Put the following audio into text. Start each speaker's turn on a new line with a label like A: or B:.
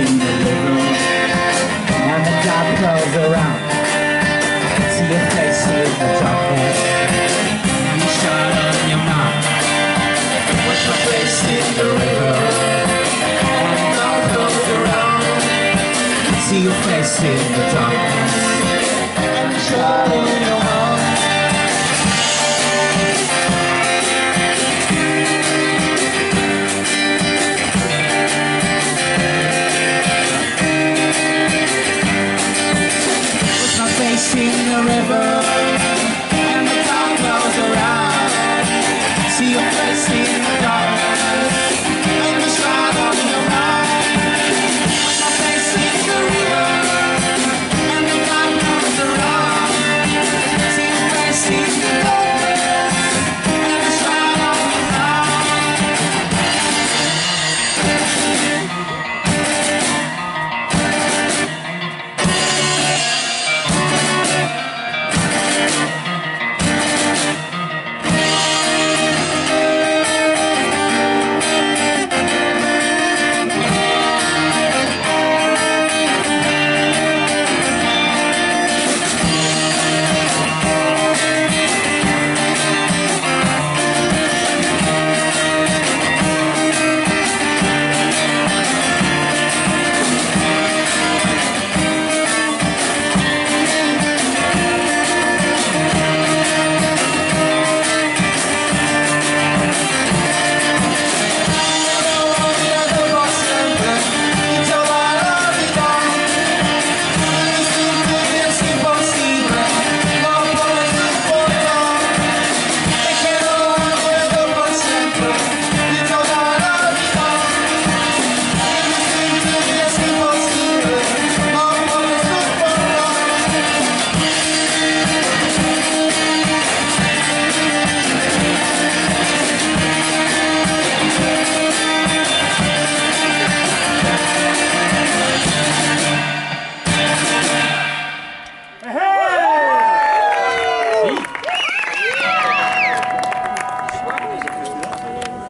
A: in the river And the dark clothes around. See your face in the darkness You shut up your mouth. Wash your face in the river. And the dark clothes around. See your face in the darkness. And you shut up in the river.